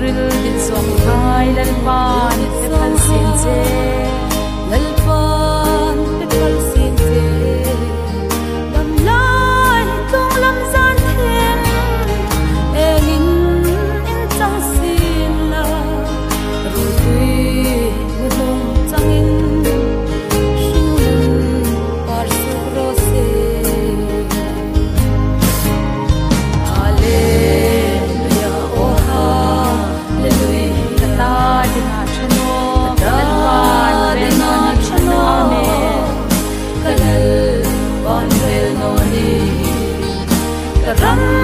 Nuril din song hai lan pa ni te Run.